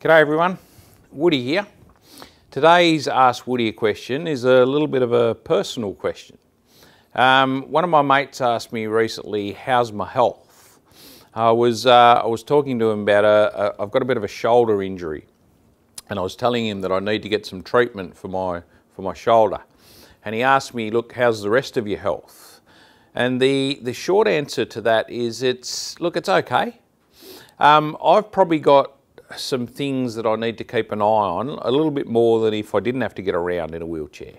G'day everyone, Woody here. Today's Ask Woody a question is a little bit of a personal question. Um, one of my mates asked me recently, how's my health? I was, uh, I was talking to him about, a, a, I've got a bit of a shoulder injury and I was telling him that I need to get some treatment for my, for my shoulder. And he asked me, look, how's the rest of your health? And the, the short answer to that is it's, look, it's okay. Um, I've probably got some things that I need to keep an eye on a little bit more than if I didn't have to get around in a wheelchair.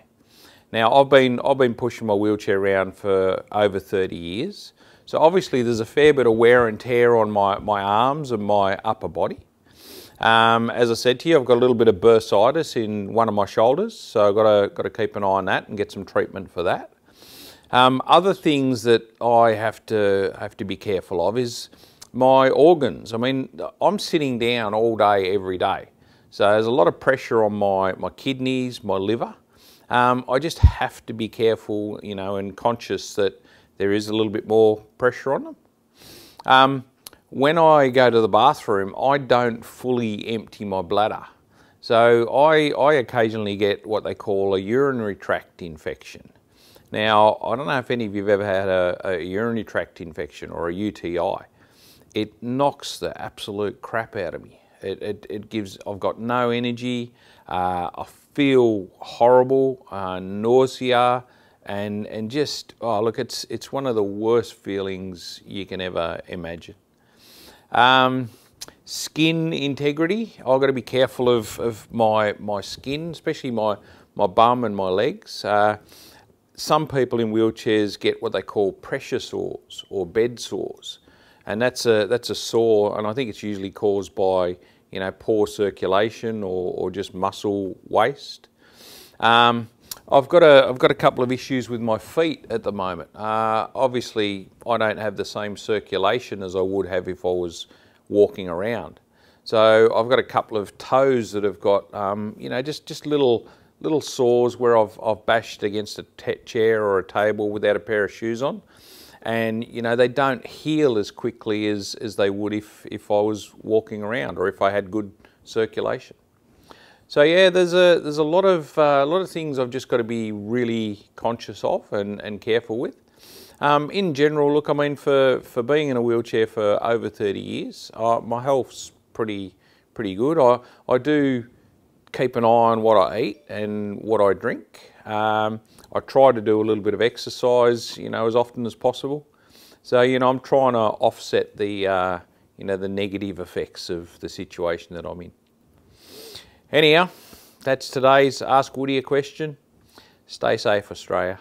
Now I've been I've been pushing my wheelchair around for over 30 years. So obviously there's a fair bit of wear and tear on my, my arms and my upper body. Um, as I said to you, I've got a little bit of bursitis in one of my shoulders, so I've got to, got to keep an eye on that and get some treatment for that. Um, other things that I have to have to be careful of is my organs. I mean, I'm sitting down all day, every day. So there's a lot of pressure on my, my kidneys, my liver. Um, I just have to be careful, you know, and conscious that there is a little bit more pressure on them. Um, when I go to the bathroom, I don't fully empty my bladder. So I, I occasionally get what they call a urinary tract infection. Now, I don't know if any of you have ever had a, a urinary tract infection or a UTI it knocks the absolute crap out of me. It, it, it gives, I've got no energy, uh, I feel horrible, uh, nausea, and, and just, oh look, it's, it's one of the worst feelings you can ever imagine. Um, skin integrity, I've got to be careful of, of my, my skin, especially my, my bum and my legs. Uh, some people in wheelchairs get what they call pressure sores or bed sores and that's a that's a sore, and I think it's usually caused by you know poor circulation or, or just muscle waste. Um, I've got a I've got a couple of issues with my feet at the moment. Uh, obviously, I don't have the same circulation as I would have if I was walking around. So I've got a couple of toes that have got um, you know just just little little sores where I've I've bashed against a chair or a table without a pair of shoes on and you know they don't heal as quickly as, as they would if, if I was walking around or if I had good circulation. So yeah, there's a there's a lot of uh, a lot of things I've just got to be really conscious of and, and careful with. Um, in general, look, I mean, for, for being in a wheelchair for over 30 years, uh, my health's pretty pretty good. I, I do keep an eye on what I eat and what I drink. Um, I try to do a little bit of exercise, you know, as often as possible. So, you know, I'm trying to offset the, uh, you know, the negative effects of the situation that I'm in. Anyhow, that's today's Ask Woody a question. Stay safe, Australia.